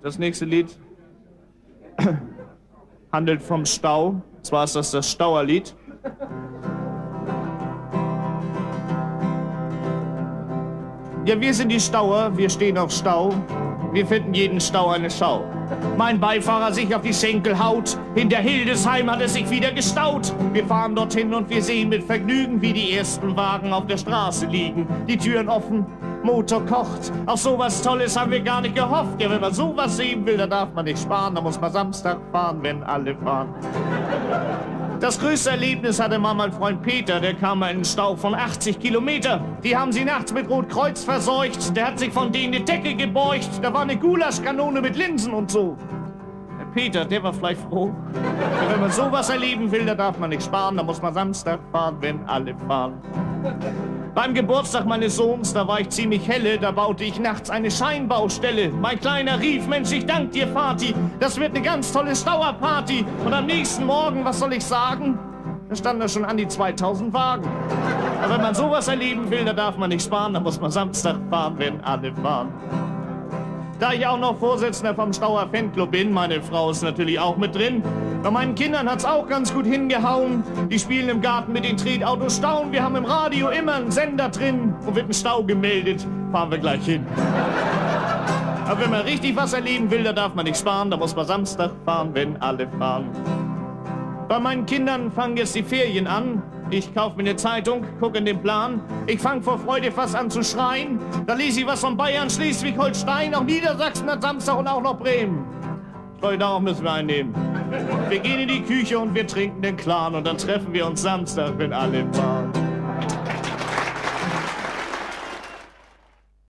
Das nächste Lied handelt vom Stau. Zwar ist das das Stauerlied. Ja, wir sind die Stauer, wir stehen auf Stau. Wir finden jeden Stau eine Schau. Mein Beifahrer sich auf die Schenkel haut. Hinter Hildesheim hat es sich wieder gestaut. Wir fahren dorthin und wir sehen mit Vergnügen, wie die ersten Wagen auf der Straße liegen. Die Türen offen, Motor kocht. Auf sowas Tolles haben wir gar nicht gehofft. Ja, wenn man sowas sehen will, dann darf man nicht sparen. Da muss man Samstag fahren, wenn alle fahren. Das größte Erlebnis hatte mal mein Freund Peter, der kam in einen Stau von 80 Kilometer. Die haben sie nachts mit Rotkreuz verseucht. Der hat sich von denen die Decke gebeugt. Da war eine Gulaschkanone mit Linsen und so. Der Peter, der war vielleicht froh. Und wenn man sowas erleben will, da darf man nicht sparen. Da muss man Samstag fahren, wenn alle fahren. Beim Geburtstag meines Sohns, da war ich ziemlich helle, da baute ich nachts eine Scheinbaustelle. Mein Kleiner rief, Mensch, ich dank dir, Vati, das wird eine ganz tolle Stauerparty. Und am nächsten Morgen, was soll ich sagen? Da standen da schon an die 2000 Wagen. Aber wenn man sowas erleben will, da darf man nicht sparen, da muss man Samstag fahren, wenn alle fahren. Da ich auch noch Vorsitzender vom Stauer Fanclub bin, meine Frau ist natürlich auch mit drin. Bei meinen Kindern hat's auch ganz gut hingehauen. Die spielen im Garten mit den Tretautos Stauen. Wir haben im Radio immer einen Sender drin. Und wird ein Stau gemeldet, fahren wir gleich hin. Aber wenn man richtig was erleben will, da darf man nicht sparen. Da muss man Samstag fahren, wenn alle fahren. Bei meinen Kindern fangen jetzt die Ferien an. Ich kauf mir eine Zeitung, guck in den Plan. Ich fang vor Freude fast an zu schreien. Da lese ich was von Bayern, Schleswig-Holstein, auch Niedersachsen hat Samstag und auch noch Bremen. Leute, darauf müssen wir einnehmen. Wir gehen in die Küche und wir trinken den Clan und dann treffen wir uns Samstag, wenn alle fahren.